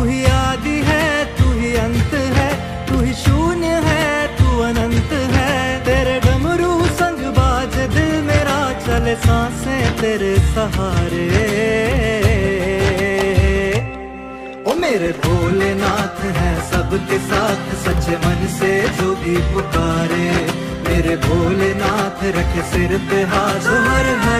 तू ही आदि है, तू ही अंत है, तू ही शून्य है, तू अनंत है। तेरे डमरू संग बाज दिल मेरा, चले साँसें तेरे सहारे। ओ मेरे भोलेनाथ है सबके साथ सच्चे मन से जो भी पुकारे। मेरे भोलेनाथ, रखे सिर पे हाथ, हर हर